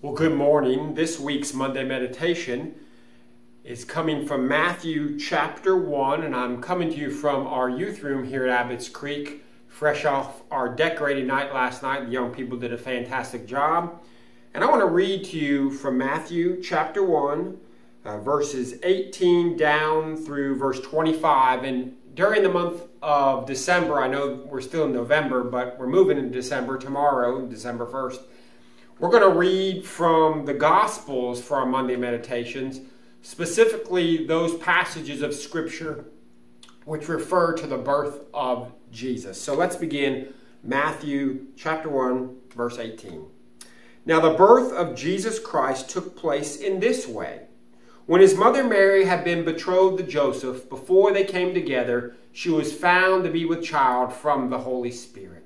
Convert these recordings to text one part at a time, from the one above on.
Well, good morning. This week's Monday meditation is coming from Matthew chapter 1, and I'm coming to you from our youth room here at Abbott's Creek, fresh off our decorating night last night. The young people did a fantastic job. And I want to read to you from Matthew chapter 1, uh, verses 18 down through verse 25. And during the month of December, I know we're still in November, but we're moving in December tomorrow, December 1st. We're going to read from the Gospels for our Monday meditations, specifically those passages of Scripture which refer to the birth of Jesus. So let's begin Matthew chapter 1, verse 18. Now, the birth of Jesus Christ took place in this way. When his mother Mary had been betrothed to Joseph, before they came together, she was found to be with child from the Holy Spirit.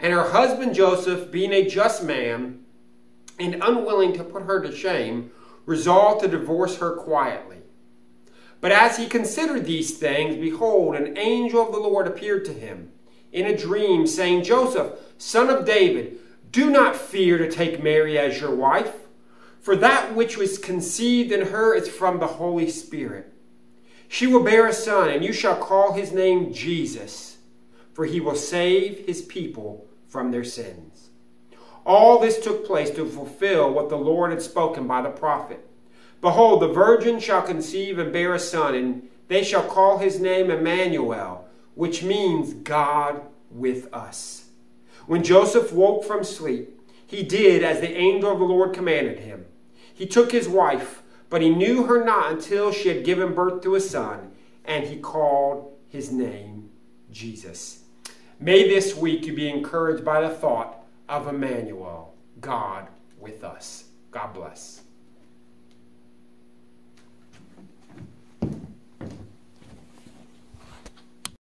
And her husband Joseph, being a just man and unwilling to put her to shame, resolved to divorce her quietly. But as he considered these things, behold, an angel of the Lord appeared to him in a dream, saying, Joseph, son of David, do not fear to take Mary as your wife, for that which was conceived in her is from the Holy Spirit. She will bear a son, and you shall call his name Jesus, for he will save his people from their sins. All this took place to fulfill what the Lord had spoken by the prophet. Behold, the virgin shall conceive and bear a son, and they shall call his name Emmanuel, which means God with us. When Joseph woke from sleep, he did as the angel of the Lord commanded him. He took his wife, but he knew her not until she had given birth to a son, and he called his name Jesus. May this week you be encouraged by the thought of Emmanuel, God with us. God bless.